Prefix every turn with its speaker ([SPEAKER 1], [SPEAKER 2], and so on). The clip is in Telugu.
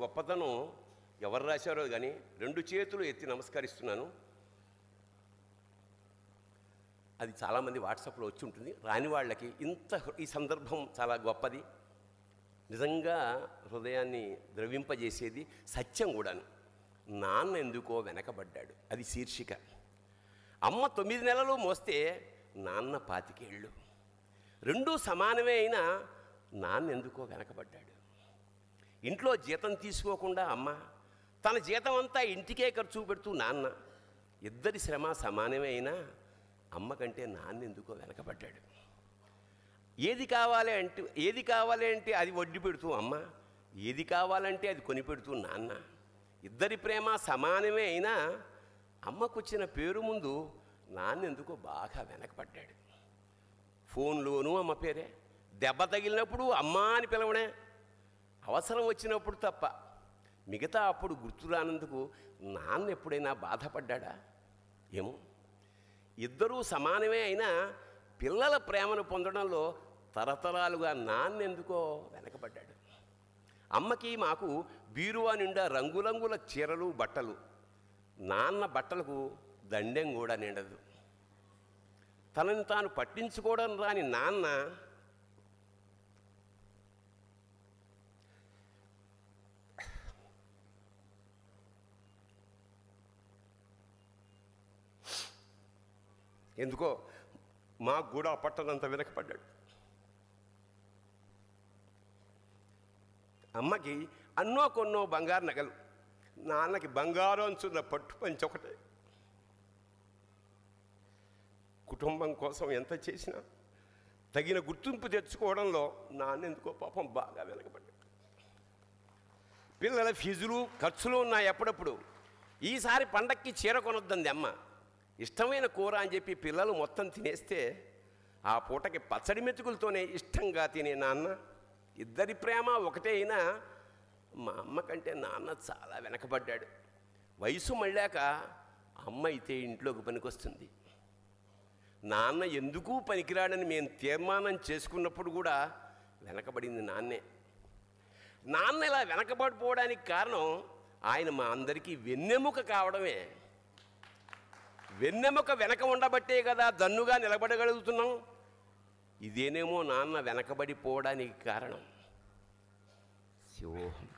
[SPEAKER 1] గొప్పతనం ఎవరు రాశారో కానీ రెండు చేతులు ఎత్తి నమస్కరిస్తున్నాను. అది చాలామంది వాట్సాప్లో వచ్చి ఉంటుంది. రాని వాళ్ళకి ఇంత ఈ సందర్భం చాలా గొప్పది. నిజంగా హృదయాన్ని ద్రవింపజేసేది సత్యం కూడాను. నాన్న ఎందుకో వెనకబడ్డాడు. అది శీర్షిక. అమ్మ తొమ్మిది నెలలు మోస్తే నాన్న పాతికేళ్ళు. రెండూ సమానమే అయినా నాన్న ఎందుకో వెనకబడ్డాడు. ఇంట్లో జీతం తీసుకోకుండా అమ్మ తన జీతం అంతా ఇంటికే ఖర్చు పెడుతూ నాన్న ఇద్దరి శ్రమ సమానమే అయినా అమ్మ కంటే నాన్న ఎందుకో వెనకబడ్డాడు. ఏది కావాలి అంటే ఏది కావాలి అంటే అది వడ్డీ పెడుతూ అమ్మ ఏది కావాలంటే అది కొని పెడుతూ నాన్న. ఇద్దరి ప్రేమ సమానమే అయినా అమ్మకొచ్చిన పేరు ముందు నాన్న ఎందుకో బాగా వెనకబడ్డాడు. ఫోన్లోనూ అమ్మ పేరే దెబ్బ తగిలినప్పుడు అమ్మ అని పిలవడే అవసరం వచ్చినప్పుడు తప్ప. మిగతా అప్పుడు గుర్తు రానందుకు నాన్న ఎప్పుడైనా బాధపడ్డా ఏమో. ఇద్దరూ సమానమే అయినా పిల్లల ప్రేమను పొందడంలో తరతరాలుగా నాన్నెందుకో వెనకబడ్డాడు. అమ్మకి మాకు బీరువా నిండా రంగురంగుల చీరలు బట్టలు. నాన్న బట్టలకు దండెం కూడా నిండదు. తనని తాను పట్టించుకోవడం రాని నాన్న ఎందుకో మాకు కూడా పట్టనంత వెనకపడ్డాడు. అమ్మకి అన్నో కొన్నో బంగారు నగలు నాన్నకి బంగారం అంచున్న పట్టు పంచి ఒకటే. కుటుంబం కోసం ఎంత చేసినా తగిన గుర్తింపు తెచ్చుకోవడంలో నాన్న ఎందుకో పాపం బాగా వెనకబడ్డాడు పిల్లల ఫీజులు ఖర్చులు ఉన్నాయి ఎప్పుడప్పుడు ఈసారి పండక్కి చీర కొనొద్దంది అమ్మ. ఇష్టమైన కూర అని చెప్పి పిల్లలు మొత్తం తినేస్తే ఆ పూటకి పచ్చడి మెతుకులతోనే ఇష్టంగా తినే నాన్న. ఇద్దరి ప్రేమ ఒకటే అయినా మా అమ్మ కంటే నాన్న చాలా వెనకబడ్డాడు. వయసు మళ్ళాక అమ్మ అయితే ఇంట్లోకి పనికొస్తుంది. నాన్న ఎందుకు పనికిరాడని మేము తీర్మానం చేసుకున్నప్పుడు కూడా వెనకబడింది నాన్నే. నాన్న ఇలా వెనకబడిపోవడానికి కారణం ఆయన మా అందరికీ వెన్నెముక కావడమే. వెన్నెముక వెనక ఉండబట్టే కదా దన్నుగా నిలబడగలుగుతున్నాం. ఇదేనేమో నాన్న వెనకబడిపోవడానికి కారణం. శివోహం